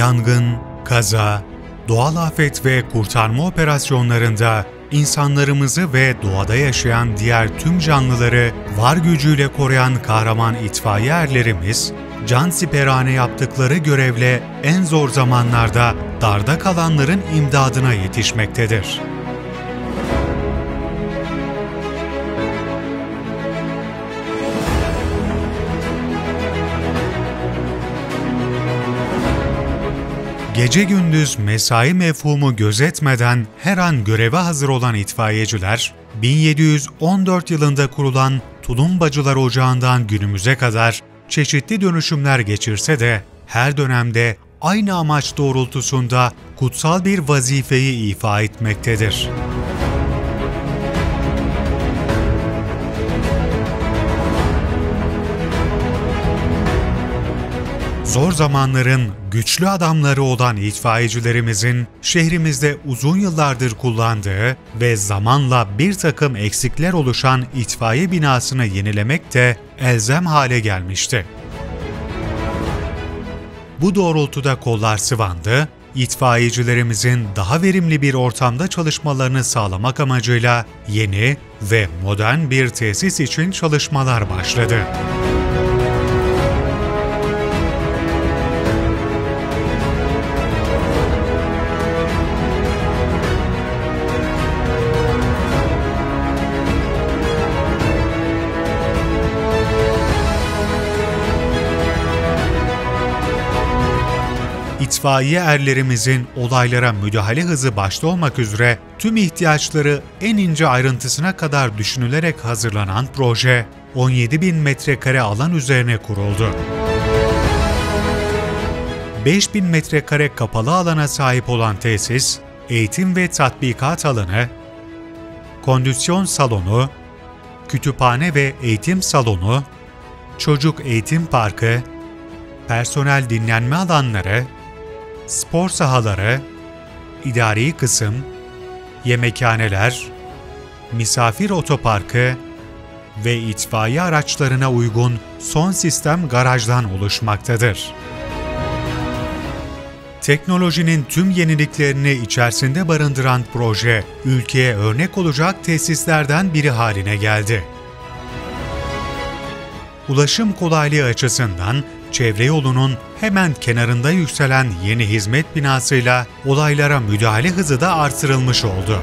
Yangın, kaza, doğal afet ve kurtarma operasyonlarında insanlarımızı ve doğada yaşayan diğer tüm canlıları var gücüyle koruyan kahraman itfaiye erlerimiz, can siperhane yaptıkları görevle en zor zamanlarda darda kalanların imdadına yetişmektedir. Gece gündüz mesai mefhumu gözetmeden her an göreve hazır olan itfaiyeciler, 1714 yılında kurulan Tulumbacılar Ocağı'ndan günümüze kadar çeşitli dönüşümler geçirse de her dönemde aynı amaç doğrultusunda kutsal bir vazifeyi ifa etmektedir. Zor zamanların güçlü adamları olan itfaiyecilerimizin şehrimizde uzun yıllardır kullandığı ve zamanla bir takım eksikler oluşan itfaiye binasını yenilemek de elzem hale gelmişti. Bu doğrultuda kollar sıvandı, itfaiyecilerimizin daha verimli bir ortamda çalışmalarını sağlamak amacıyla yeni ve modern bir tesis için çalışmalar başladı. İtfaiye erlerimizin olaylara müdahale hızı başta olmak üzere tüm ihtiyaçları en ince ayrıntısına kadar düşünülerek hazırlanan proje 17 bin metrekare alan üzerine kuruldu. 5000 metrekare kapalı alana sahip olan tesis, eğitim ve tatbikat alanı, kondisyon salonu, kütüphane ve eğitim salonu, çocuk eğitim parkı, personel dinlenme alanları, spor sahaları, idari kısım, yemekhaneler, misafir otoparkı ve itfaiye araçlarına uygun son sistem garajdan oluşmaktadır. Teknolojinin tüm yeniliklerini içerisinde barındıran proje, ülkeye örnek olacak tesislerden biri haline geldi. Ulaşım kolaylığı açısından çevre yolunun hemen kenarında yükselen yeni hizmet binasıyla olaylara müdahale hızı da artırılmış oldu.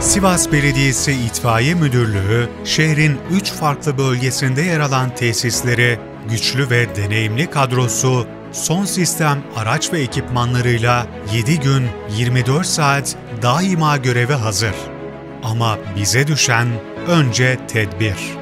Sivas Belediyesi İtfaiye Müdürlüğü, şehrin üç farklı bölgesinde yer alan tesisleri, güçlü ve deneyimli kadrosu, son sistem araç ve ekipmanlarıyla 7 gün 24 saat daima göreve hazır. Ama bize düşen önce tedbir.